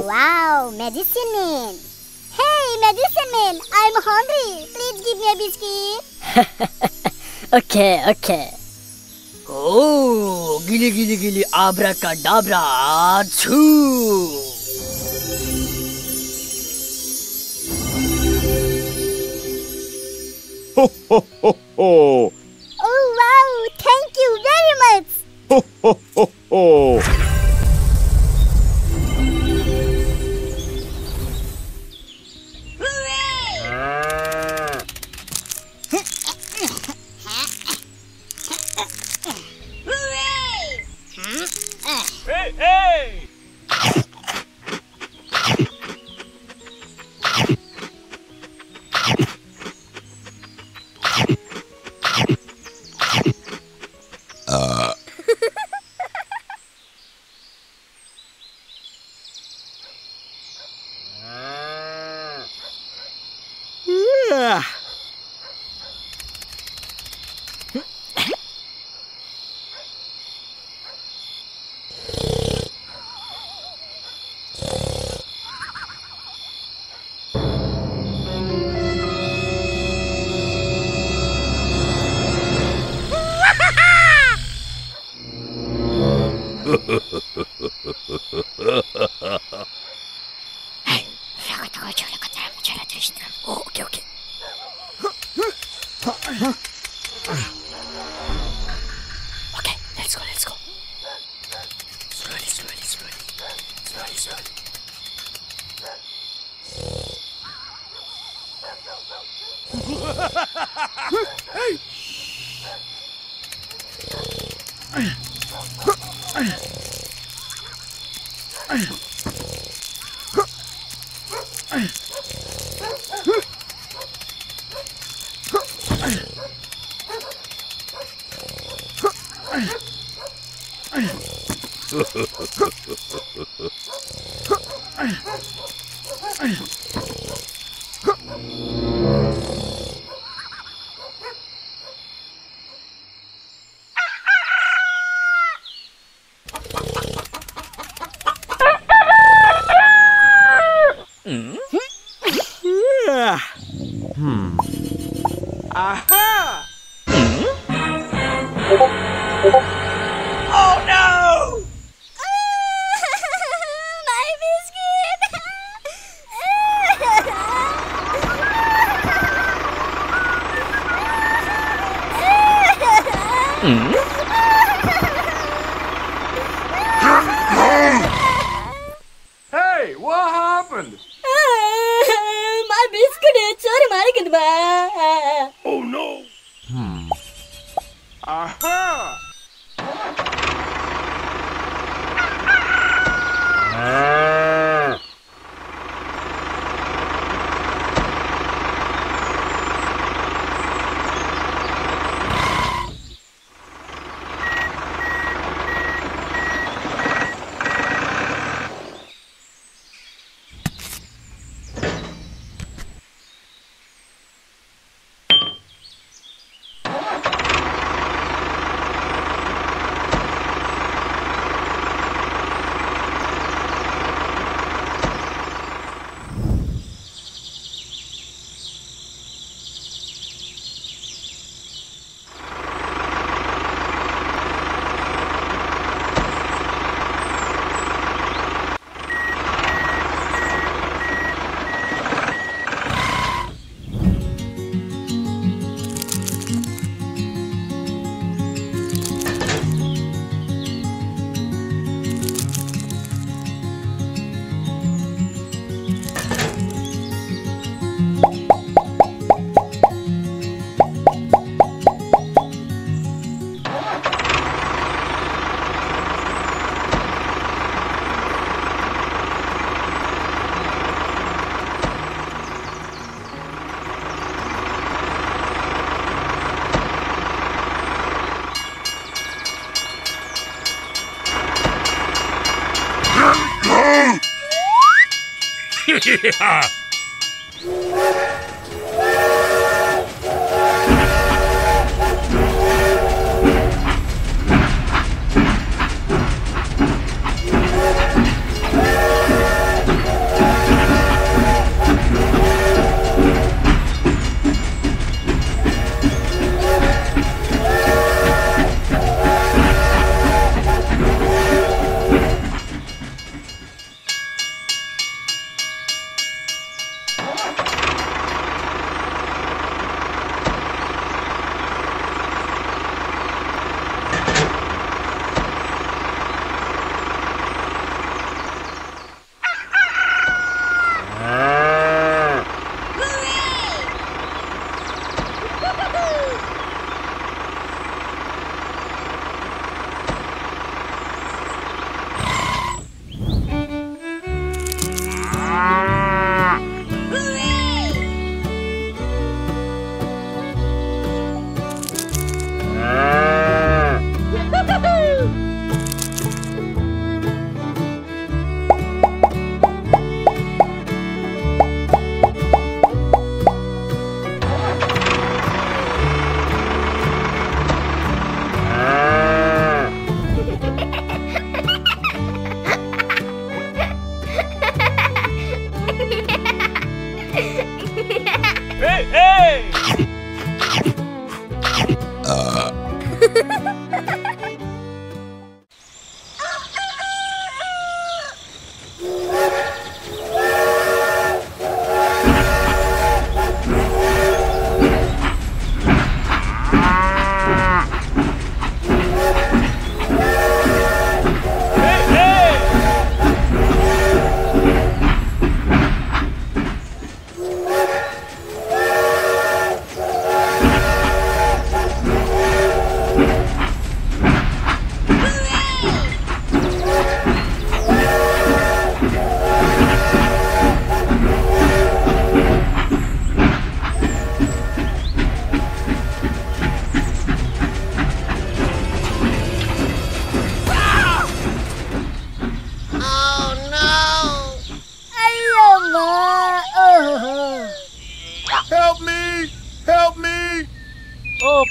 Wow, medicine man. Hey, medicine man, I'm hungry. Please give me a biscuit. Okay, okay. Oh, gili gili gili abracadabra, choo. Ho, ho, ho, ho. Oh wow, thank you very much. Ho, ho, ho, ho. Hey! Aha! Yeah.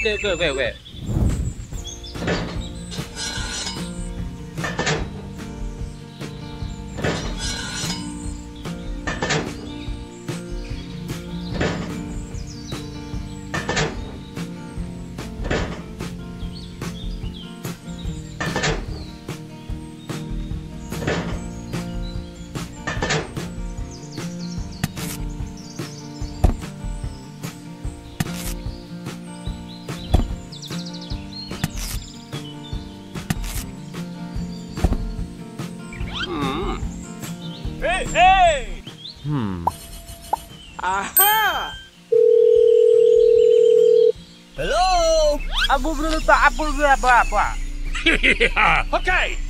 对对对对。Aha! Hello? Abu berapa? Abu berapa? Apa? Ya. Oke. Okay.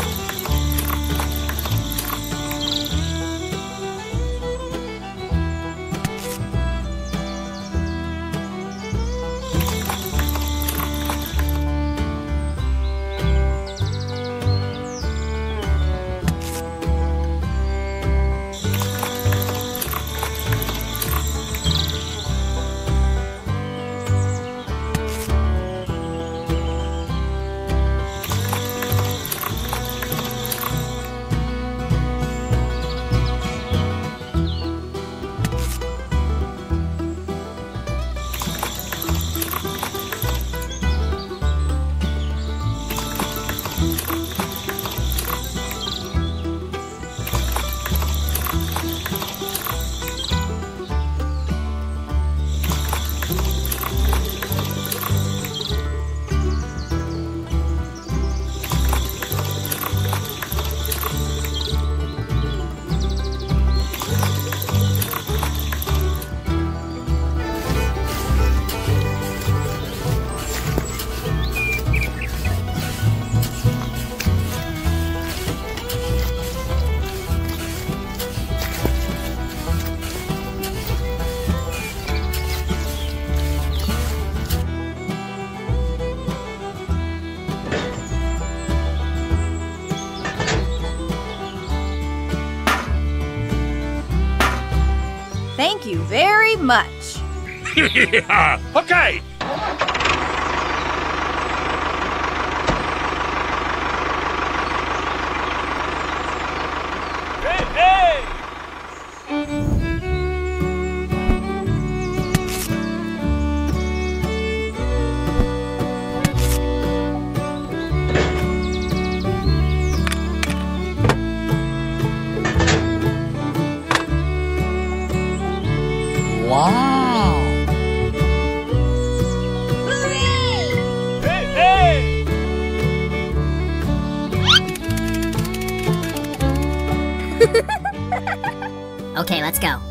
much. okay. Okay, let's go.